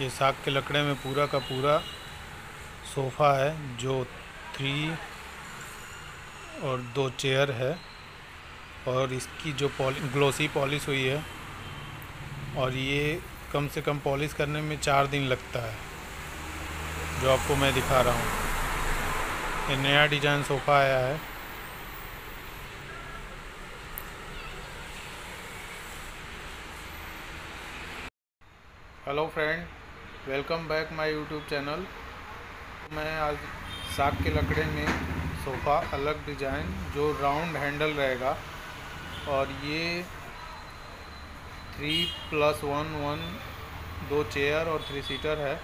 ये साग के लकड़े में पूरा का पूरा सोफ़ा है, जो थ्री और दो चेयर है। और इसकी जो पॉली ग्लोसी पॉलिश हुई है, और ये कम से कम पॉलिश करने में चार दिन लगता है, जो आपको मैं दिखा रहा हूँ। ये नया डिज़ाइन सोफ़ा आया है। Hello friend welcome back my YouTube channel मैं आज साग के लकड़े में सोफ़ा, अलग डिज़ाइन जो राउंड हैंडल रहेगा। और ये थ्री प्लस वन वन दो चेयर और थ्री सीटर है।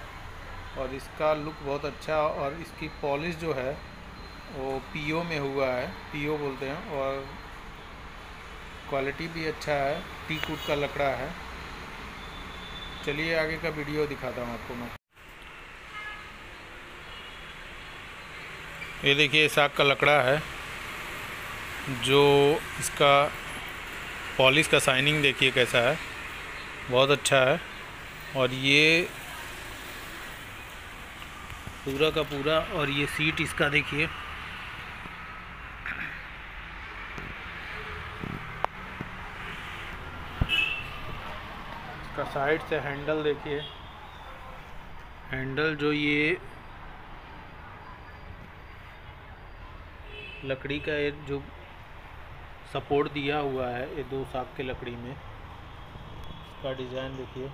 और इसका लुक बहुत अच्छा और इसकी पॉलिश जो है, वो पीओ में हुआ है। पीओ बोलते हैं और क्वालिटी भी अच्छा है। टी कूट का लकड़ा है। चलिए आगे का वीडियो दिखाता हूँ आपको मैं। ये देखिए साग का लकड़ा है, जो इसका पॉलिश का साइनिंग देखिए कैसा है। बहुत अच्छा है, और ये पूरा का पूरा, और ये सीट इसका देखिए। इसका साइड से हैंडल देखिए। हैंडल जो ये लकड़ी का ये जो सपोर्ट दिया हुआ है, ये दो साग के लकड़ी में इसका डिज़ाइन देखिए।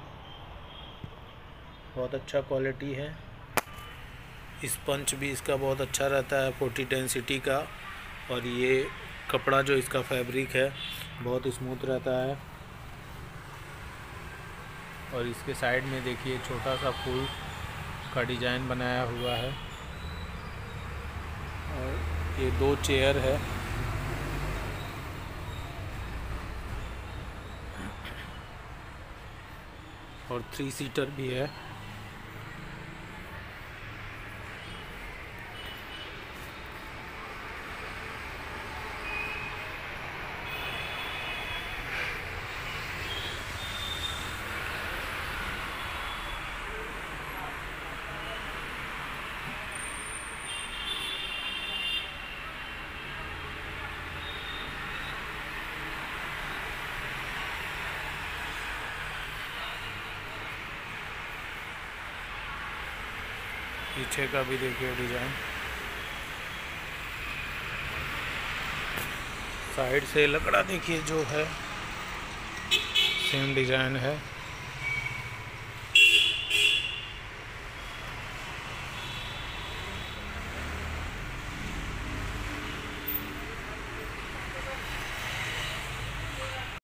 बहुत अच्छा क्वालिटी है। स्पंच भी इसका बहुत अच्छा रहता है फोर्टी टेंसिटी का। और ये कपड़ा जो इसका फैब्रिक है, बहुत स्मूथ रहता है। और इसके साइड में देखिए छोटा सा फूल का डिज़ाइन बनाया हुआ है। और ये दो चेयर है। और थ्री सीटर भी है। पीछे का भी देखिए डिज़ाइन। साइड से लकड़ा देखिए जो है सेम डिज़ाइन है।